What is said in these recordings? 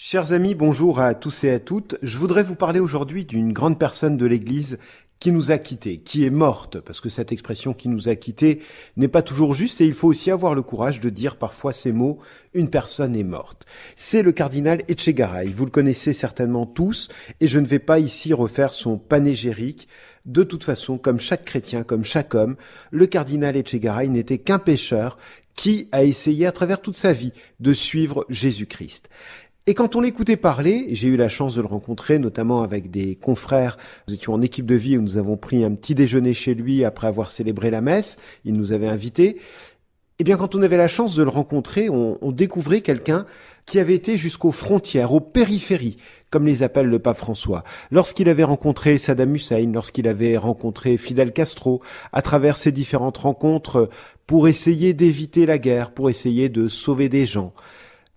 Chers amis, bonjour à tous et à toutes. Je voudrais vous parler aujourd'hui d'une grande personne de l'Église qui nous a quittés, qui est morte, parce que cette expression qui nous a quittés n'est pas toujours juste et il faut aussi avoir le courage de dire parfois ces mots, une personne est morte. C'est le cardinal Etchegaray, vous le connaissez certainement tous et je ne vais pas ici refaire son panégérique. De toute façon, comme chaque chrétien, comme chaque homme, le cardinal Etchegaray n'était qu'un pécheur qui a essayé à travers toute sa vie de suivre Jésus-Christ. Et quand on l'écoutait parler, j'ai eu la chance de le rencontrer, notamment avec des confrères. Nous étions en équipe de vie où nous avons pris un petit déjeuner chez lui après avoir célébré la messe. Il nous avait invités. Eh bien, quand on avait la chance de le rencontrer, on, on découvrait quelqu'un qui avait été jusqu'aux frontières, aux périphéries, comme les appelle le pape François. Lorsqu'il avait rencontré Saddam Hussein, lorsqu'il avait rencontré Fidel Castro, à travers ces différentes rencontres pour essayer d'éviter la guerre, pour essayer de sauver des gens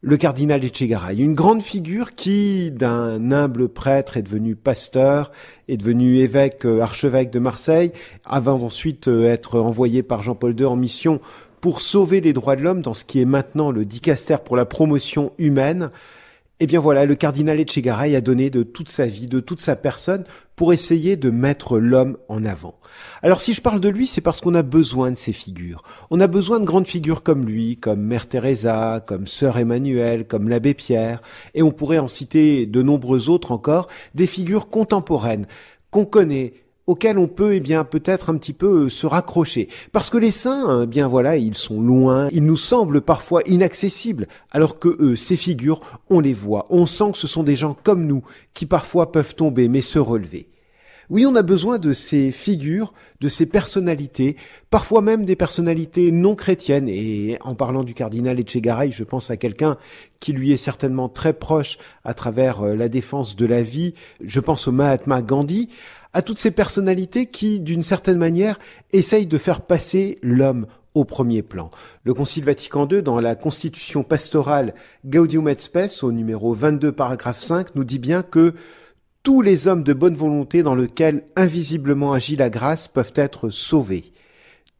le cardinal Etchegaray, une grande figure qui, d'un humble prêtre, est devenu pasteur, est devenu évêque, euh, archevêque de Marseille, avant ensuite euh, être envoyé par Jean-Paul II en mission pour sauver les droits de l'homme dans ce qui est maintenant le dicaster pour la promotion humaine. Eh bien voilà, le cardinal Etchegaray a donné de toute sa vie, de toute sa personne, pour essayer de mettre l'homme en avant. Alors si je parle de lui, c'est parce qu'on a besoin de ces figures. On a besoin de grandes figures comme lui, comme Mère Teresa, comme Sœur Emmanuel, comme l'abbé Pierre, et on pourrait en citer de nombreux autres encore, des figures contemporaines qu'on connaît, auxquels on peut, eh bien, peut-être un petit peu euh, se raccrocher. Parce que les saints, eh bien voilà, ils sont loin, ils nous semblent parfois inaccessibles, alors que eux, ces figures, on les voit, on sent que ce sont des gens comme nous, qui parfois peuvent tomber, mais se relever. Oui, on a besoin de ces figures, de ces personnalités, parfois même des personnalités non chrétiennes. Et en parlant du cardinal Etchegaray, je pense à quelqu'un qui lui est certainement très proche à travers euh, la défense de la vie. Je pense au Mahatma Gandhi, à toutes ces personnalités qui, d'une certaine manière, essayent de faire passer l'homme au premier plan. Le Concile Vatican II, dans la Constitution pastorale Gaudium et Spes, au numéro 22, paragraphe 5, nous dit bien que tous les hommes de bonne volonté dans lesquels invisiblement agit la grâce peuvent être sauvés.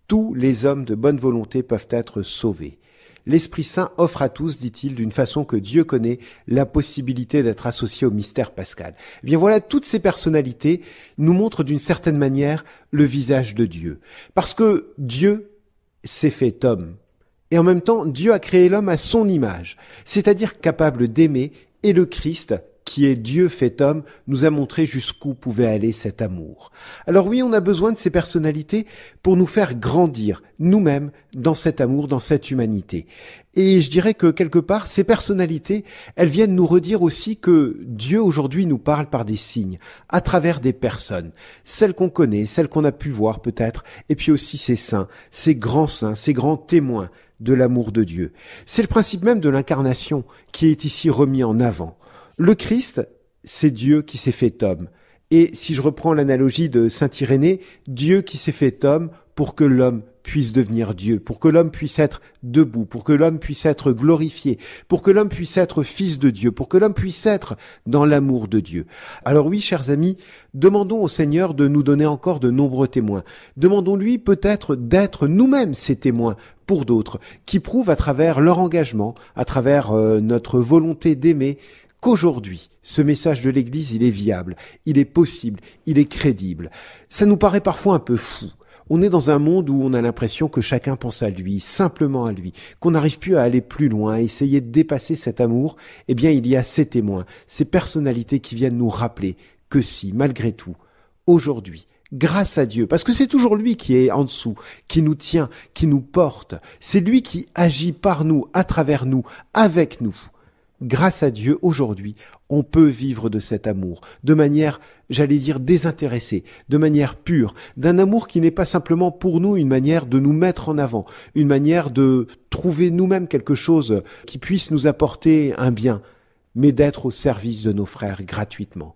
Tous les hommes de bonne volonté peuvent être sauvés. L'Esprit Saint offre à tous, dit-il, d'une façon que Dieu connaît, la possibilité d'être associé au mystère pascal. Eh bien voilà, toutes ces personnalités nous montrent d'une certaine manière le visage de Dieu. Parce que Dieu s'est fait homme. Et en même temps, Dieu a créé l'homme à son image, c'est-à-dire capable d'aimer, et le Christ qui est Dieu fait homme, nous a montré jusqu'où pouvait aller cet amour. Alors oui, on a besoin de ces personnalités pour nous faire grandir nous-mêmes dans cet amour, dans cette humanité. Et je dirais que quelque part, ces personnalités, elles viennent nous redire aussi que Dieu aujourd'hui nous parle par des signes, à travers des personnes, celles qu'on connaît, celles qu'on a pu voir peut-être, et puis aussi ces saints, ces grands saints, ces grands témoins de l'amour de Dieu. C'est le principe même de l'incarnation qui est ici remis en avant. Le Christ, c'est Dieu qui s'est fait homme. Et si je reprends l'analogie de Saint Irénée, Dieu qui s'est fait homme pour que l'homme puisse devenir Dieu, pour que l'homme puisse être debout, pour que l'homme puisse être glorifié, pour que l'homme puisse être fils de Dieu, pour que l'homme puisse être dans l'amour de Dieu. Alors oui, chers amis, demandons au Seigneur de nous donner encore de nombreux témoins. Demandons-lui peut-être d'être nous-mêmes ces témoins pour d'autres, qui prouvent à travers leur engagement, à travers euh, notre volonté d'aimer, qu'aujourd'hui, ce message de l'Église, il est viable, il est possible, il est crédible. Ça nous paraît parfois un peu fou. On est dans un monde où on a l'impression que chacun pense à lui, simplement à lui, qu'on n'arrive plus à aller plus loin, à essayer de dépasser cet amour. Eh bien, il y a ces témoins, ces personnalités qui viennent nous rappeler que si, malgré tout, aujourd'hui, grâce à Dieu, parce que c'est toujours lui qui est en dessous, qui nous tient, qui nous porte, c'est lui qui agit par nous, à travers nous, avec nous grâce à Dieu, aujourd'hui, on peut vivre de cet amour, de manière, j'allais dire, désintéressée, de manière pure, d'un amour qui n'est pas simplement pour nous une manière de nous mettre en avant, une manière de trouver nous-mêmes quelque chose qui puisse nous apporter un bien, mais d'être au service de nos frères gratuitement.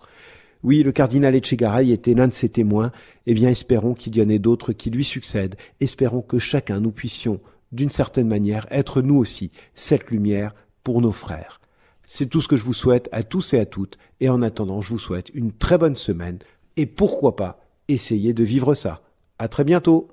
Oui, le cardinal Etchegaray était l'un de ses témoins, eh bien espérons qu'il y en ait d'autres qui lui succèdent, espérons que chacun nous puissions, d'une certaine manière, être nous aussi cette lumière pour nos frères. C'est tout ce que je vous souhaite à tous et à toutes. Et en attendant, je vous souhaite une très bonne semaine. Et pourquoi pas essayer de vivre ça. À très bientôt.